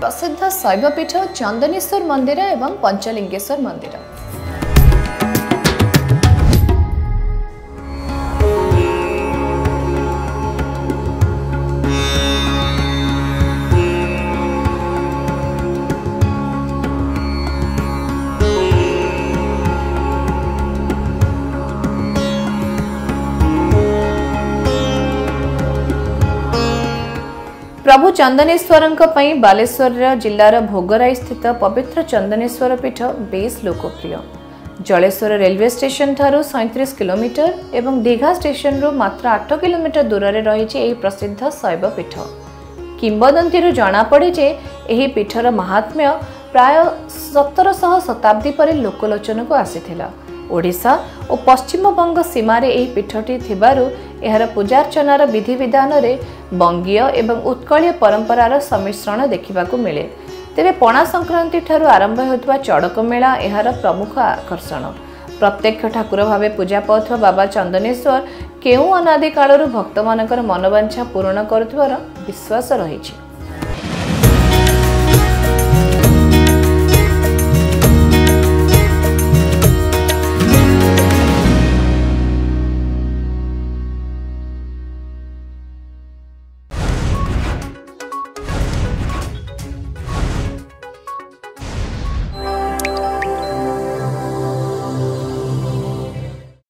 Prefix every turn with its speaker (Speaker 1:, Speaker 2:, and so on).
Speaker 1: ପ୍ରସିଦ୍ଧ ଶୈବପୀଠ ଚନ୍ଦନେଶ୍ୱର ମନ୍ଦିର ଏବଂ ପଞ୍ଚଲିଙ୍ଗେଶ୍ୱର ମନ୍ଦିର। ପ୍ରଭୁ ଚନ୍ଦନେଶ୍ୱରଙ୍କ ପାଇଁ ବାଲେଶ୍ୱର ଜିଲ୍ଲାର ଭୋଗରାଇ ସ୍ଥିତ ପବିତ୍ର ଚନ୍ଦନେଶ୍ୱର ପୀଠ ବେଶ ଲୋକପ୍ରିୟ ଜଳେଶ୍ୱର ରେଲୱେ ଷ୍ଟେସନ ଠାରୁ ସଇଁତିରିଶ କିଲୋମିଟର ଏବଂ ଦୀଘା ଷ୍ଟେସନରୁ ମାତ୍ର ଆଠ କିଲୋମିଟର ଦୂରରେ ରହିଛି ଏହି ପ୍ରସିଦ୍ଧ ଶୈବ ପୀଠ କିମ୍ବଦନ୍ତୀରୁ ଜଣାପଡ଼େ ଯେ ଏହି ପୀଠର ମାହାତ୍ମ୍ୟ ପ୍ରାୟ ସତରଶହ ଶତାବ୍ଦୀ ପରେ ଲୋକଲୋଚନକୁ ଆସିଥିଲା। ଓଡ଼ିଶା ଓ ପଶ୍ଚିମବଙ୍ଗ ସୀମାରେ ଏହି ପୀଠଟି ଥିବାରୁ ଏହାର ପୂଜାର୍ଚ୍ଚନାର ବିଧିବିଧାନରେ ବଙ୍ଗୀୟ ଏବଂ ଉତ୍କଳୀୟ ପରମ୍ପରାର ସମ୍ମିଶ୍ରଣ ଦେଖିବାକୁ ମିଳେ। ତେବେ ପଣା ସଂକ୍ରାନ୍ତି ଠାରୁ ଆରମ୍ଭ ହେଉଥିବା ଚଡ଼କ ମେଳା ଏହାର ପ୍ରମୁଖ ଆକର୍ଷଣ। ପ୍ରତ୍ୟକ୍ଷ ଠାକୁର ଭାବେ ପୂଜା ପାଉଥିବା ବାବା ଚନ୍ଦନେଶ୍ୱର କେଉଁ ଅନାଦି କାଳରୁ ଭକ୍ତମାନଙ୍କର ମନୋବାଞ୍ଛା ପୂରଣ କରୁଥିବାର ବିଶ୍ୱାସ ରହିଛି।